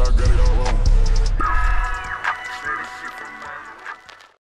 I got it all